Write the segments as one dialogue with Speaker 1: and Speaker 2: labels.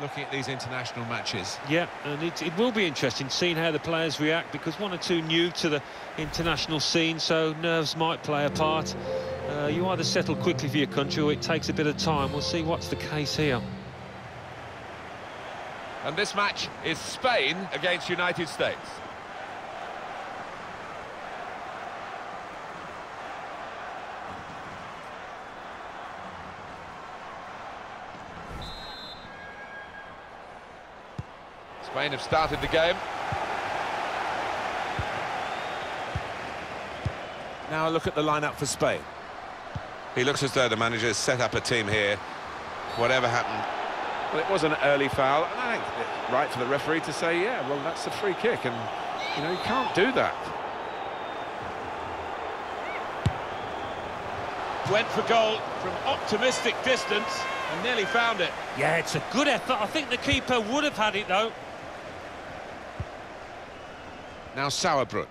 Speaker 1: looking at these international matches.
Speaker 2: Yeah, and it, it will be interesting seeing how the players react because one or two new to the international scene, so nerves might play a part. Uh, you either settle quickly for your country or it takes a bit of time. We'll see what's the case here.
Speaker 1: And this match is Spain against United States. Spain have started the game. Now a look at the lineup for Spain.
Speaker 3: He looks as though the manager has set up a team here. Whatever happened,
Speaker 4: Well, it was an early foul, and I think it's right for the referee to say, yeah, well, that's a free kick, and, you know, you can't do that.
Speaker 1: Went for goal from optimistic distance and nearly found it.
Speaker 2: Yeah, it's a good effort. I think the keeper would have had it, though.
Speaker 3: Now Sauerbrunn.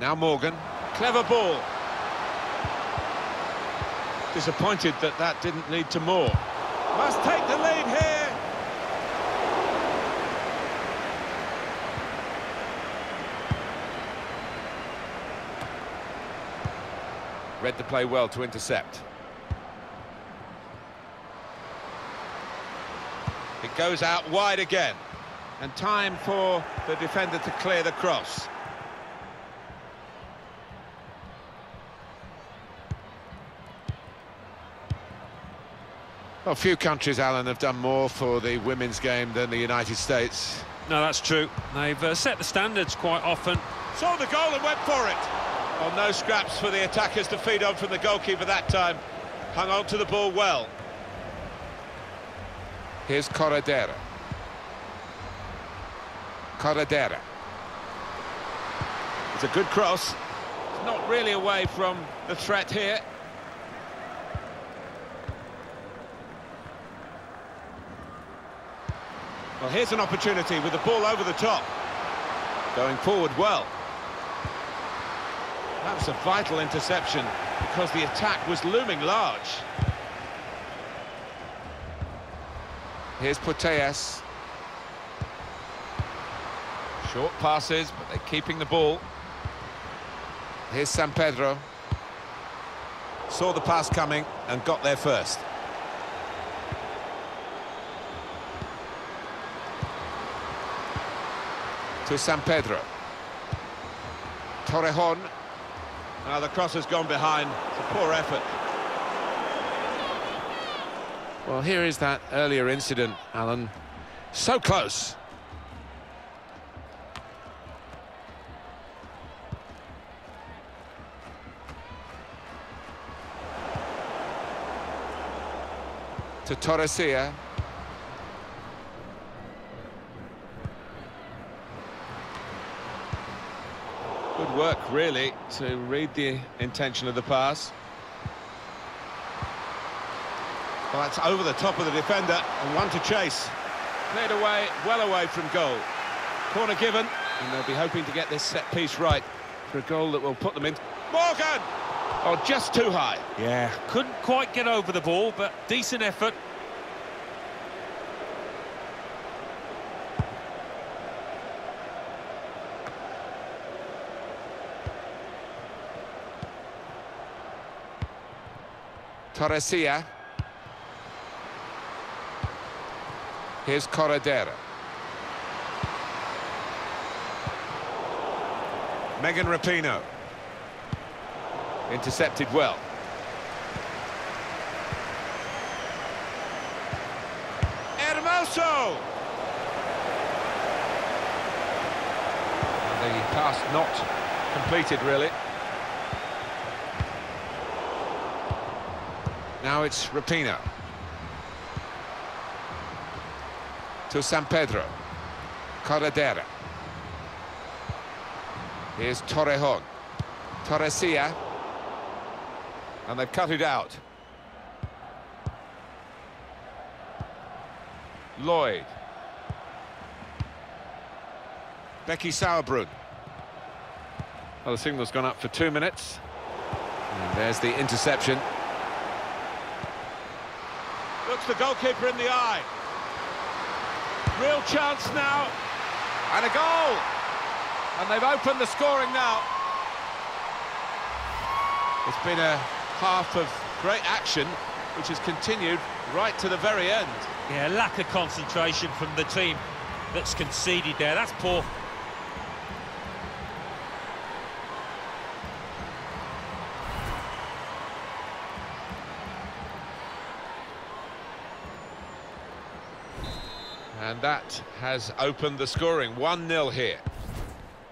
Speaker 3: Now Morgan.
Speaker 1: Clever ball. Disappointed that that didn't lead to more. Must take the lead here. Read the play well to intercept. Goes out wide again. And time for the defender to clear the cross.
Speaker 3: Well, few countries, Alan, have done more for the women's game than the United States.
Speaker 2: No, that's true. They've uh, set the standards quite often.
Speaker 1: Saw the goal and went for it. Well, no scraps for the attackers to feed on from the goalkeeper that time. Hung on to the ball well.
Speaker 3: Here's Corredera. Corredera.
Speaker 1: It's a good cross. It's not really away from the threat here. Well, here's an opportunity with the ball over the top. Going forward well. That was a vital interception because the attack was looming large.
Speaker 3: Here's Putellas.
Speaker 1: Short passes, but they're keeping the ball.
Speaker 3: Here's Sampedro.
Speaker 1: Saw the pass coming and got there first.
Speaker 3: To Sampedro. Torrejon.
Speaker 1: Now the cross has gone behind. It's a poor effort.
Speaker 3: Well, here is that earlier incident, Alan. So close. To Torrecilla.
Speaker 1: Good work, really, to read the intention of the pass. Well, that's over the top of the defender, and one to chase. Cleared away, well away from goal. Corner given, and they'll be hoping to get this set piece right for a goal that will put them in. Morgan! Oh, just too high.
Speaker 2: Yeah, couldn't quite get over the ball, but decent effort.
Speaker 3: Torrecilla. Here's Corredera.
Speaker 1: Megan Rapinoe. Intercepted well. Hermoso! The pass not completed, really.
Speaker 3: Now it's Rapinoe. To Sampedro. Corredera. Here's Torrejon. Torrecilla.
Speaker 1: And they've cut it out. Lloyd. Becky Sauerbrunn. Well, the signal's gone up for two minutes.
Speaker 3: And there's the interception.
Speaker 1: Looks the goalkeeper in the eye. Real chance now. And a goal! And they've opened the scoring now. It's been a half of great action, which has continued right to the very end.
Speaker 2: Yeah, lack of concentration from the team that's conceded there. That's poor.
Speaker 1: And that has opened the scoring. 1-0 here.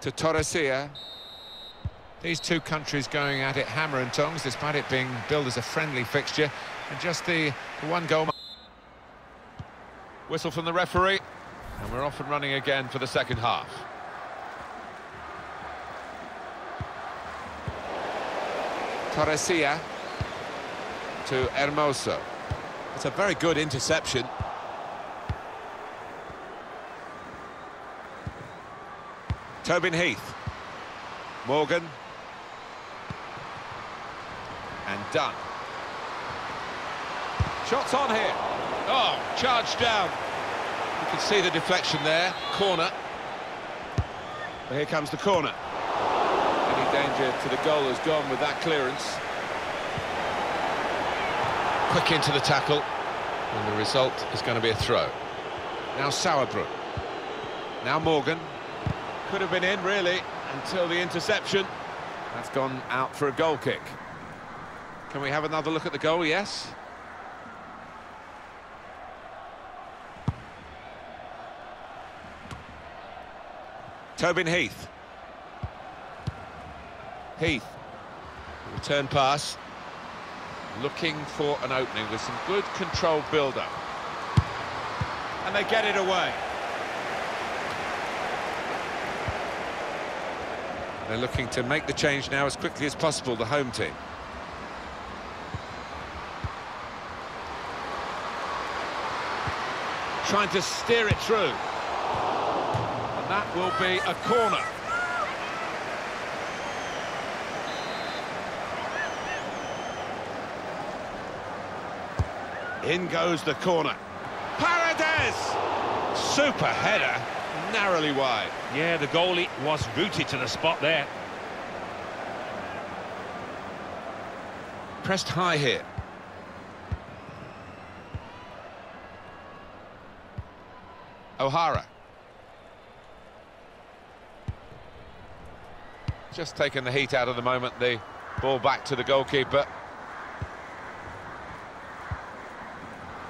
Speaker 3: to Torrecilla. These two countries going at it hammer and tongs, despite it being billed as a friendly fixture. And just the, the one goal.
Speaker 1: Whistle from the referee. And we're off and running again for the second half.
Speaker 3: Torrecilla to Hermoso.
Speaker 1: It's a very good interception. Tobin Heath. Morgan. And done. Shots on here. Oh, charged down. You can see the deflection there. Corner. But here comes the corner. Any danger to the goal has gone with that clearance. Quick into the tackle. And the result is going to be a throw. Now Sauerbrunn. Now Morgan. Could have been in, really, until the interception. That's gone out for a goal kick. Can we have another look at the goal? Yes. Tobin Heath. Heath. Return pass. Looking for an opening with some good controlled build-up. And they get it away. They're looking to make the change now as quickly as possible, the home team. Trying to steer it through. And that will be a corner. In goes the corner. Paredes! Super header, narrowly wide.
Speaker 2: Yeah, the goalie was rooted to the spot there.
Speaker 1: Pressed high here. O'Hara. Just taking the heat out of the moment, the ball back to the goalkeeper.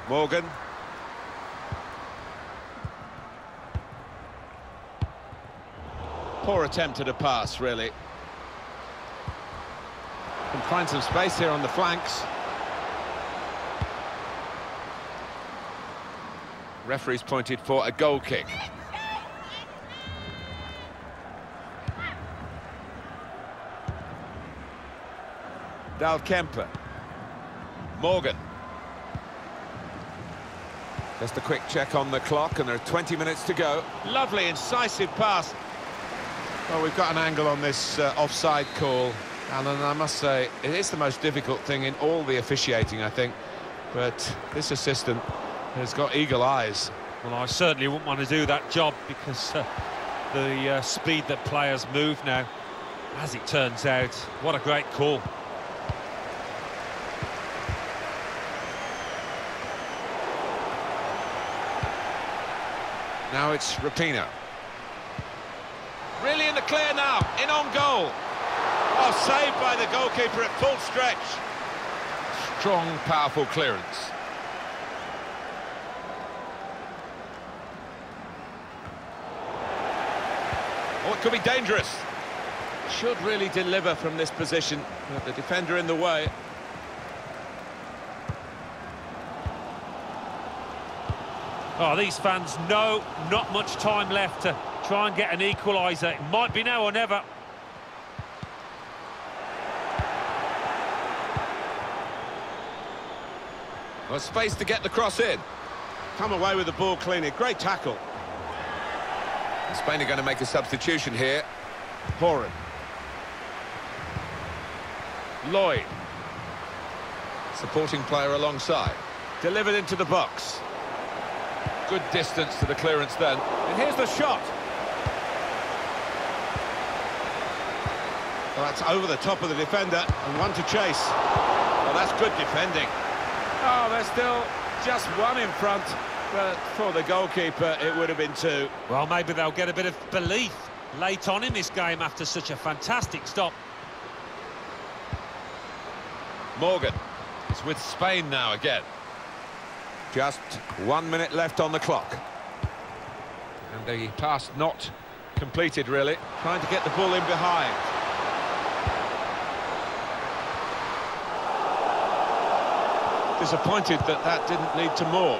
Speaker 1: Morgan. Poor attempt at a pass, really. Can find some space here on the flanks. Referee's pointed for a goal kick. Dahlkemper. Morgan. Just a quick check on the clock, and there are 20 minutes to go. Lovely, incisive pass. Well, we've got an angle on this uh, offside call, Alan, I must say, it is the most difficult thing in all the officiating, I think. But this assistant has got eagle eyes.
Speaker 2: Well, I certainly wouldn't want to do that job because uh, the uh, speed that players move now, as it turns out, what a great call.
Speaker 1: Now it's Rapinoe. Really in the clear now, in on goal. Oh, saved by the goalkeeper at full stretch. Strong, powerful clearance. Oh, it could be dangerous. Should really deliver from this position, but the defender in the way.
Speaker 2: Oh, these fans know not much time left to try and get an equaliser. It might be now or never.
Speaker 1: Well, space to get the cross in. Come away with the ball cleanly. Great tackle. Spain are going to make a substitution here. Horan.
Speaker 3: Lloyd. Supporting player alongside.
Speaker 1: Delivered into the box.
Speaker 3: Good distance to the clearance then.
Speaker 1: And here's the shot. Well, that's over the top of the defender and one to chase. Well, that's good defending. Oh, there's still just one in front, but for the goalkeeper, it would have been two.
Speaker 2: Well, maybe they'll get a bit of belief late on in this game after such a fantastic stop.
Speaker 3: Morgan is with Spain now again.
Speaker 1: Just one minute left on the clock.
Speaker 3: And the pass not completed, really.
Speaker 1: Trying to get the ball in behind. Disappointed that that didn't lead to more.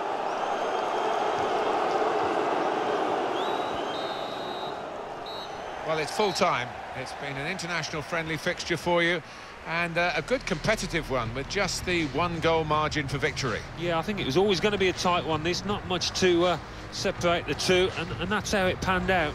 Speaker 3: Well, it's full time. It's been an international friendly fixture for you and uh, a good competitive one with just the one goal margin for victory.
Speaker 2: Yeah, I think it was always going to be a tight one. There's not much to uh, separate the two, and, and that's how it panned out.